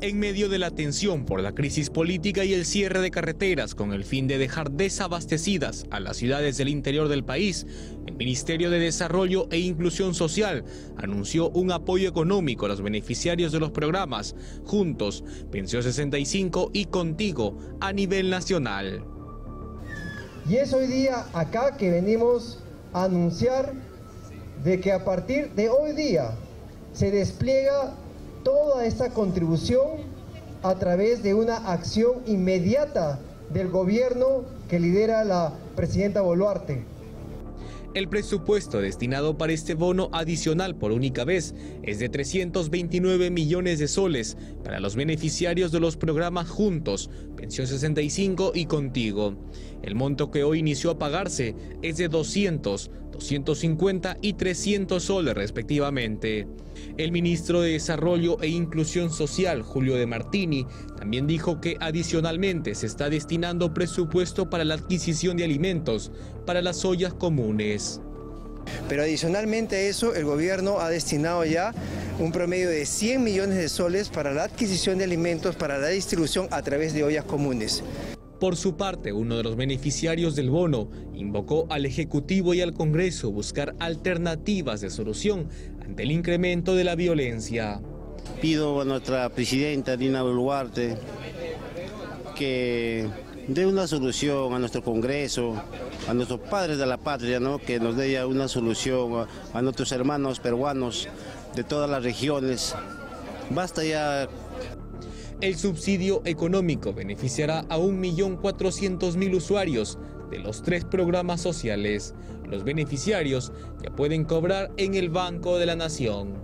En medio de la tensión por la crisis política y el cierre de carreteras con el fin de dejar desabastecidas a las ciudades del interior del país, el Ministerio de Desarrollo e Inclusión Social anunció un apoyo económico a los beneficiarios de los programas Juntos, Pensión 65 y Contigo a nivel nacional. Y es hoy día acá que venimos a anunciar de que a partir de hoy día se despliega toda esta contribución a través de una acción inmediata del gobierno que lidera la presidenta Boluarte. El presupuesto destinado para este bono adicional por única vez es de 329 millones de soles para los beneficiarios de los programas Juntos, Pensión 65 y Contigo. El monto que hoy inició a pagarse es de 200, 250 y 300 soles respectivamente. El ministro de Desarrollo e Inclusión Social, Julio de Martini, también dijo que adicionalmente se está destinando presupuesto para la adquisición de alimentos para las ollas comunes. Pero adicionalmente a eso, el gobierno ha destinado ya un promedio de 100 millones de soles para la adquisición de alimentos para la distribución a través de ollas comunes. Por su parte, uno de los beneficiarios del bono invocó al Ejecutivo y al Congreso buscar alternativas de solución ante el incremento de la violencia. Pido a nuestra presidenta Dina Boluarte que dé una solución a nuestro Congreso, a nuestros padres de la patria, ¿no? que nos dé una solución a, a nuestros hermanos peruanos de todas las regiones. Basta ya el subsidio económico beneficiará a 1.400.000 usuarios de los tres programas sociales. Los beneficiarios ya pueden cobrar en el Banco de la Nación.